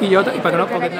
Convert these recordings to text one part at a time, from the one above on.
y yo, y para no, porque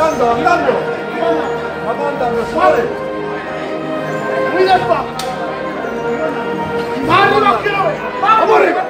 andando, andando. Vamos andando, suave. Muy despacio. Más rápido. Vamos arriba.